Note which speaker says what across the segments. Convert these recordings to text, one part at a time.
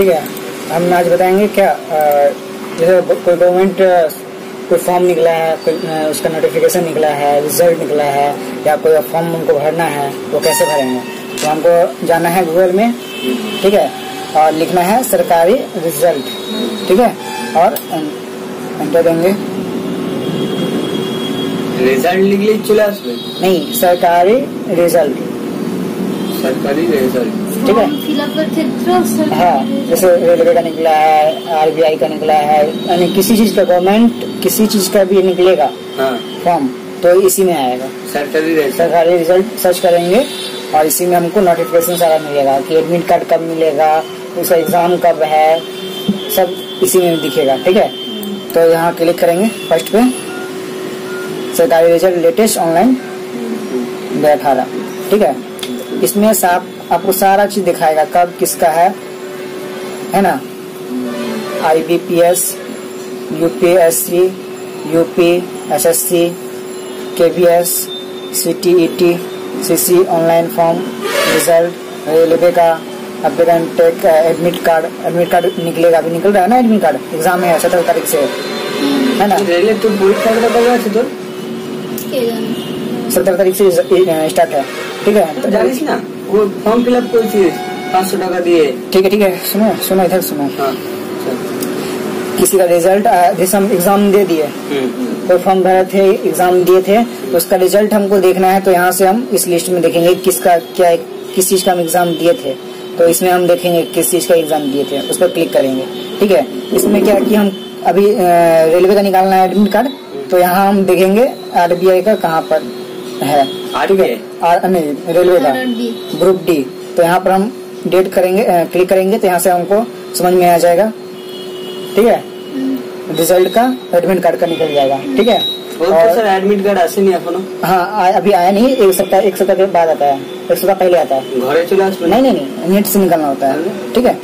Speaker 1: ठीक है। हम आज बताएँगे क्या जैसे कोई गवर्नमेंट कोई फॉर्म निकला है कोई उसका नोटिफिकेशन निकला है रिज़ल्ट निकला है या कोई फॉर्म उनको भरना है वो कैसे भरेंगे? तो हमको जाना है गूगल में ठीक है और लिखना है सरकारी रिज़ल्ट ठीक है और एंटर देंगे।
Speaker 2: रिज़ल्ट लिख लीजिए
Speaker 1: नहीं सरकारी रिज़ल्ट सरकारी है हाँ जैसे रेलवे का निकला है आरबीआई का निकला है यानी किसी चीज़ का गवर्नमेंट किसी चीज़ का भी निकलेगा फॉर्म तो इसी में आएगा।
Speaker 2: सरकारी
Speaker 1: सरकारी रिज़ल्ट सर्च करेंगे और इसी में हमको नोटिफिकेशन सारा मिलेगा कि एडमिट कार्ड कब मिलेगा उसका एग्ज़ाम कब है सब इसी में दिखेगा ठीक है? तो यहाँ क्लिक करेंगे फ़र्स्ट पे। सरकारी रिज़ल्ट लेटेस्ट ऑनलाइन अठारह ठीक है? इसमें साफ़ आपको सारा चीज़ दिखाएगा कब किसका है है ना? I B P S U P S C U P S S C के B S C T E T C C online form result railway का applicant take admit card admit card निकलेगा अभी निकल रहा है ना admit card exam है सत्रह तारीख से। है ना?
Speaker 2: रेलवे तो बुलेट कार्ड
Speaker 3: का
Speaker 1: सत्रह तारीख से स्टार्ट है। ठीक है।
Speaker 2: तो जानिस ना वो फॉर्म कोई चीज़ पाँच सौ टका दिए।
Speaker 1: ठीक है ठीक है सुनो सुनो इधर सुनो।
Speaker 2: हाँ,
Speaker 1: किसी का रिज़ल्ट जैसे हम एग्ज़ाम दे दिए तो फॉर्म भरे थे एग्ज़ाम दिए थे तो उसका रिज़ल्ट हमको देखना है तो यहाँ से हम इस लिस्ट में देखेंगे किसका क्या किस चीज़ का हम एग्ज़ाम दिए थे। तो इसमें हम देखेंगे किस चीज़ का एग्ज़ाम दिए थे उस पर क्लिक करेंगे। ठीक है? इसमें क्या कि हम अभी रेलवे का निकालना है एडमिट कार्ड तो यहाँ हम देखेंगे आरबीआई का कहाँ पर है। ठीक है नहीं रेलवे का। ग्रुप डी तो यहाँ पर हम डेट करेंगे क्लिक करेंगे तो यहाँ से हमको समझ में आ जाएगा। ठीक है? हम्म। रिज़ल्ट का एडमिट कार्ड का निकल जाएगा। ठीक है? और
Speaker 2: सर एडमिट कार्ड ऐसे नहीं
Speaker 1: हाँ अभी आया नहीं एक सप्ताह एक सप्ताह के बाद आता है। एक सप्ताह पहले आता है।
Speaker 2: घर चला
Speaker 1: नहीं नहीं नहीं नेट से निकलना होता है। अच्छा, ठीक है?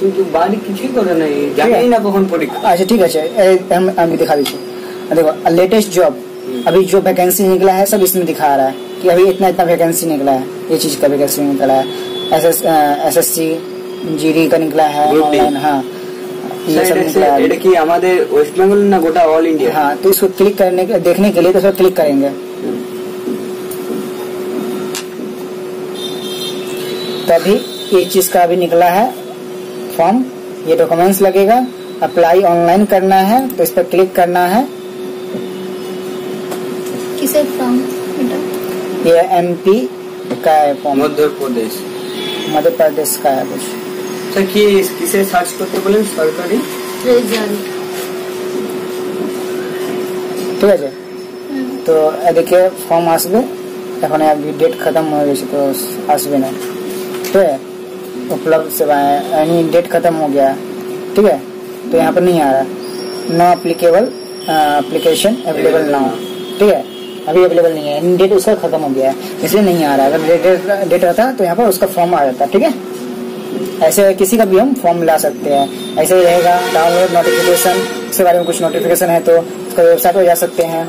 Speaker 1: अच्छा ठीक है हम हम दिखा दीजिए। देखो लेटेस्ट जॉब अभी जो वैकेंसी निकला है सब इसमें दिखा रहा है। कि अभी इतना इतना वैकेंसी निकला है ये चीज का वैकेंसी निकला है S S S S C GD का निकला है
Speaker 2: Group D।
Speaker 1: ऑनलाइन हाँ ये सब निकला है
Speaker 2: এটা কি আমাদের ওয়েস্ট বেঙ্গল না গোটা অল ইন্ডিয়া
Speaker 1: हाँ तो इसको क्लिक करने के देखने के लिए तो इसको क्लिक करेंगे तभी ये चीज का अभी निकला है फॉर्म ये डॉक्यूमेंट्स लगेगा अप्लाई ऑनलाइन करना है तो इस पर क्लिक करना है
Speaker 3: किसे फ्रॉम बेटा
Speaker 1: ये एमपी का है फॉर्म
Speaker 2: মধ্যপ্রদেশ
Speaker 1: मध्य प्रदेश का है कुछ
Speaker 2: তা কি কিসে সার্চ করতে বলেন সরকারি
Speaker 3: रिजल्ट
Speaker 1: ঠিক আছে তো এদিকে ফর্ম আসবে এখন ডেট खत्म हो गई तो আসবে না ठीक है उपलब्ध सेवाएं यानी डेट खत्म हो गया है ठीक है तो यहाँ पर नहीं आ रहा no applicable application available now ठीक है अभी अवेलेबल नहीं है। डेट उसका खत्म हो गया है। इसलिए नहीं आ रहा है। अगर डेट रहता तो यहाँ पर उसका फॉर्म आ जाता, ठीक है? ऐसे किसी का भी हम फॉर्म ला सकते हैं। ऐसे ही रहेगा। डाउनलोड नोटिफिकेशन इसके बारे में कुछ नोटिफिकेशन है तो उसका वेबसाइट पर जा सकते हैं।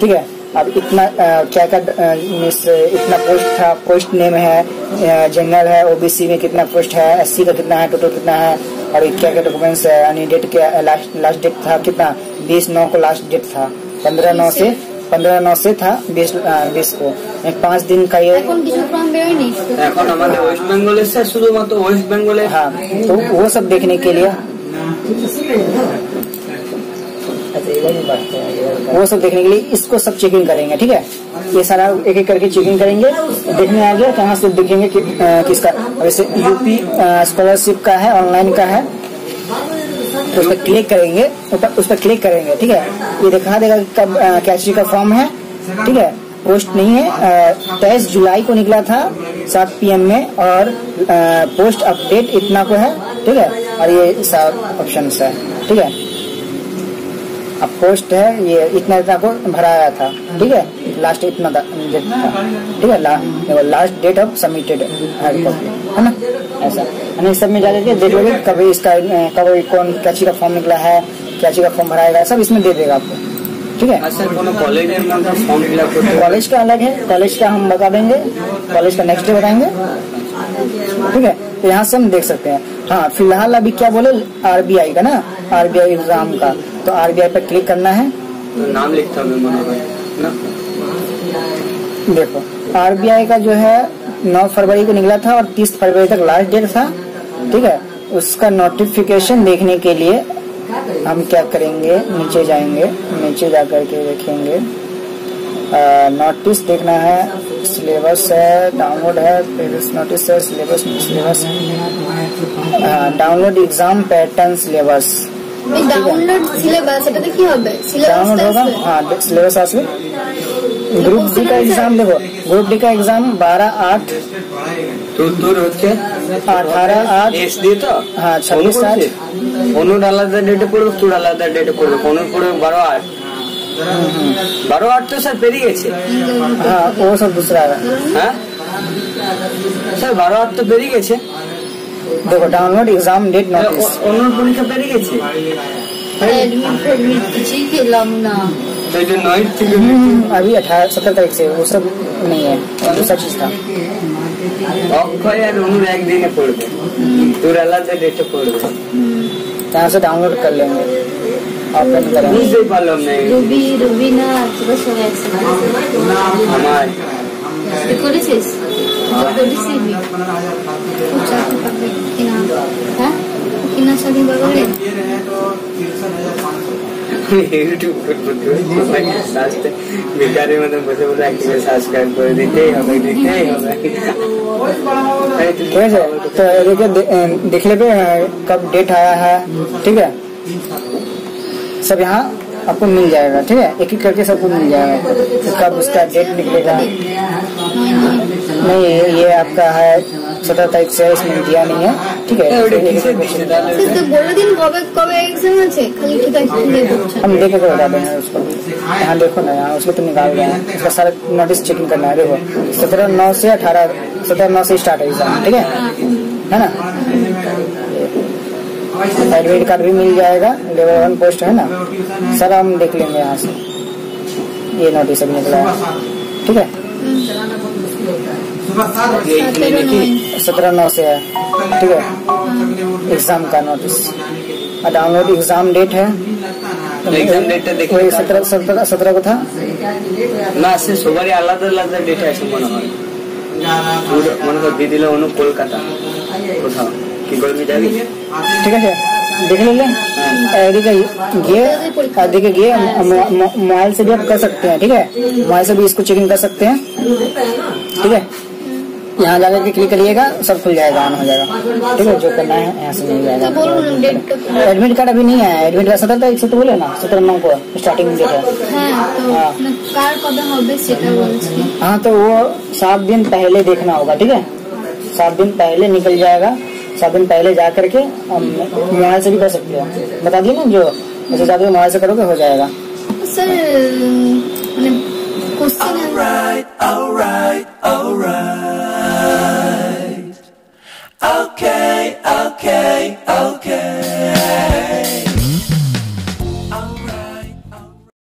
Speaker 1: ठीक है? अब इतना क्या क्या इतना पोस्ट था पोस्ट नेम है जनरल है ओबीसी में कितना पोस्ट है एससी का कितना है टोटल कितना है, और क्या क्या डॉक्यूमेंट्स है यानी डेट क्या लास्ट लास्ट डेट था कितना? बीस नौ को लास्ट डेट था। पंद्रह नौ से पंद्रह नौ से था बीस अ, बीस को यानी पाँच दिन का ये
Speaker 3: এখন কিছু ফর্ম বেরোয়নি
Speaker 2: এখন আমাদের ওয়েস্ট বেঙ্গলের স্যার শুধুমাত্র ওয়েস্ট বেঙ্গলে
Speaker 1: हाँ तो वो सब देखने के लिए वो सब देखने के लिए इसको सब चेकिंग करेंगे ठीक है ये सारा एक एक करके चेकिंग करेंगे देखने आ गया कहाँ से देखेंगे कि, अ, किसका अब जैसे यूपी स्कॉलरशिप का है ऑनलाइन का है तो उस पर क्लिक करेंगे ऊपर उस पर क्लिक करेंगे ठीक है? ये दिखा देगा कब कैचरी का फॉर्म है ठीक है? पोस्ट नहीं है तेईस जुलाई को निकला था सात पीएम में और आ, पोस्ट अपडेट इतना को है ठीक है? और ये सब ऑप्शन है ठीक है? अब पोस्ट है ये इतना इतना को भराया था। ठीक है? लास्ट इतना था ठीक है? ला, लास्ट डेट ऑफ़ सबमिटेड है ना? ऐसा। यानी सब में जाकर के देख लोगे कभी इसका कब कौन क्या चीज़ का फॉर्म निकला है क्या चीज़ का फॉर्म भराएगा सब इसमें दे देगा आपको। ठीक है? कॉलेज का अलग है कॉलेज का हम बता देंगे कॉलेज का नेक्स्ट डे बताएँगे। ठीक है तो यहाँ से हम देख सकते हैं। हाँ फ़िलहाल अभी क्या बोले? आरबीआई का ना? आरबीआई एग्ज़ाम का। तो आरबीआई पे क्लिक करना है।
Speaker 2: तो नाम लिखता हूँ मैं मनोहर ना?
Speaker 1: देखो आरबीआई का जो है 9 फरवरी को निकला था और 30 फरवरी तक लास्ट डेट था। ठीक है उसका नोटिफिकेशन देखने के लिए हम क्या करेंगे? नीचे जाएँगे नीचे जा करके देखेंगे। नोटिस देखना है। सिलेबस है डाउनलोड है प्रीवियस नोटिस है syllabus
Speaker 3: syllabus download exam pattern syllabus
Speaker 1: download होगा। हाँ। सिलेबस আসবে ग्रुप डी का एग्ज़ाम देखो। ग्रुप डी का एग्ज़ाम 12 आठ।
Speaker 2: अठारह आठ। হচ্ছে
Speaker 1: 18 8
Speaker 2: এস দিয়ে তো
Speaker 1: হ্যাঁ 26
Speaker 2: 8 অনুর বারো আট তো স্যার पेरी
Speaker 1: गए वो
Speaker 2: স্যার স্যার বারো হাত তো বেরিয়ে গেছে
Speaker 1: দেখো ডাউনলোড এক্সাম ডেট
Speaker 2: না অন্য পরীক্ষা বেরিয়ে গেছে আর অনুর পড়বে। পড়বে। ডাউনলোড কর লেंगे
Speaker 3: Ruby, Ruby na terus oleh
Speaker 2: sekarang.
Speaker 3: Amar. Dekorasi. Dekorasi. Kucha tu pakai kina, ha? Kina sari
Speaker 2: baru ni. YouTube पर मतलब सास पे बेचारे मतलब बसे बोला कि सब्सक्राइब कर देते हमें
Speaker 1: देते हमें तो देखिए देखने पे कब डेट आया है ठीक है सब यहाँ आपको मिल जाएगा ठीक है? एक एक करके सबको मिल जाएगा। तो कब उसका डेट निकलेगा। नहीं ये, ये आपका है सत्रह तारीख से इसमें दिया नहीं है ठीक है? हम देखे कर बता देंगे उसको। यहाँ देखो ना यहाँ उसको तो निकाल रहे हैं। उसका सारा नोटिस चेकिंग करना है देखो। सत्रह नौ से अठारह सत्रह नौ से स्टार्ट है एग्ज़ाम ठीक है। है ना? एडमिट कार्ड भी मिल जाएगा लेवल वन पोस्ट है ना सर हम देख लेंगे यहाँ से ये नोटिस अभी निकला है ठीक है
Speaker 2: এইখানে নাকি
Speaker 1: सत्रह नौ से है ठीक है एग्जाम का नोटिस और डाउनलोड एग्जाम डेट है
Speaker 2: एग्जाम डेट টা দেখে
Speaker 1: वही सत्रह सत्रह सत्रह को था
Speaker 2: না সে সবারই আলাদা আলাদা ডেটে আছে মনে হয় তোর মনে কর দিয়ে দিলে অনু কলকাতা কোথাও কি করবি যাবি
Speaker 1: ठीक है सर देख लीजिए देखिए ये देखिए ये मोबाइल से भी आप कर सकते हैं ठीक है? मोबाइल से भी इसको चेकिंग कर सकते हैं। ठीक है? यहाँ जाकर के क्लिक करिएगा सब खुल जाएगा ऑन हो जाएगा। ठीक है जो करना है यहाँ से मिल जाएगा। एडमिट कार्ड अभी नहीं आया एडमिट कार्ड सत्रह तारीख से तो बोले ना सत्रह नौ को स्टार्टिंग डेट है।
Speaker 3: हाँ।,
Speaker 1: हाँ तो वो सात दिन पहले देखना होगा ठीक है? सात दिन पहले निकल जाएगा। सात दिन पहले जा करके मोबाइल से भी कर सकते हो। बता दिए ना जो जैसे जाकर मोबाइल से करोगे हो जाएगा।
Speaker 4: सर मतलब Okay, okay, okay.